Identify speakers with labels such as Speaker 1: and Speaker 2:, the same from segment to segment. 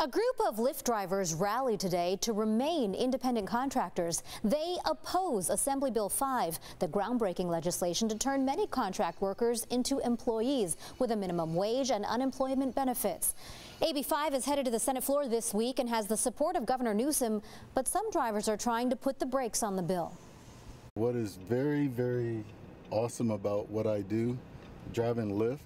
Speaker 1: A group of Lyft drivers rallied today to remain independent contractors. They oppose Assembly Bill 5, the groundbreaking legislation to turn many contract workers into employees with a minimum wage and unemployment benefits. AB 5 is headed to the Senate floor this week and has the support of Governor Newsom, but some drivers are trying to put the brakes on the bill.
Speaker 2: What is very, very awesome about what I do, driving Lyft,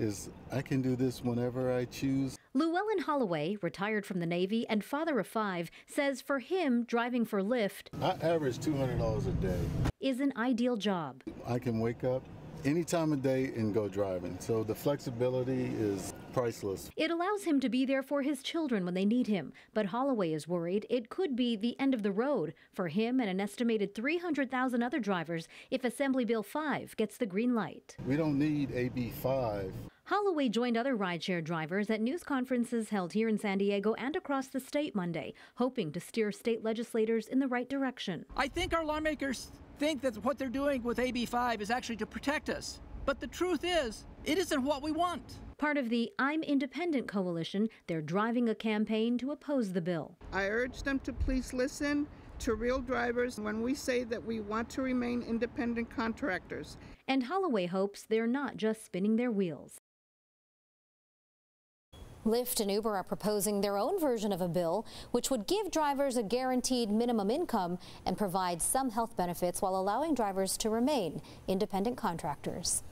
Speaker 2: is I can do this whenever I choose.
Speaker 1: Llewellyn Holloway, retired from the Navy and father of five, says for him, driving for Lyft
Speaker 2: I average $200 a day.
Speaker 1: is an ideal job.
Speaker 2: I can wake up any time of day and go driving. So the flexibility is priceless.
Speaker 1: It allows him to be there for his children when they need him, but Holloway is worried it could be the end of the road for him and an estimated 300,000 other drivers if Assembly Bill 5 gets the green light.
Speaker 2: We don't need AB 5.
Speaker 1: Holloway joined other rideshare drivers at news conferences held here in San Diego and across the state Monday, hoping to steer state legislators in the right direction.
Speaker 3: I think our lawmakers think that what they're doing with AB 5 is actually to protect us. But the truth is, it isn't what we want.
Speaker 1: Part of the I'm Independent coalition, they're driving a campaign to oppose the bill.
Speaker 4: I urge them to please listen to real drivers when we say that we want to remain independent contractors.
Speaker 1: And Holloway hopes they're not just spinning their wheels. Lyft and Uber are proposing their own version of a bill which would give drivers a guaranteed minimum income and provide some health benefits while allowing drivers to remain independent contractors.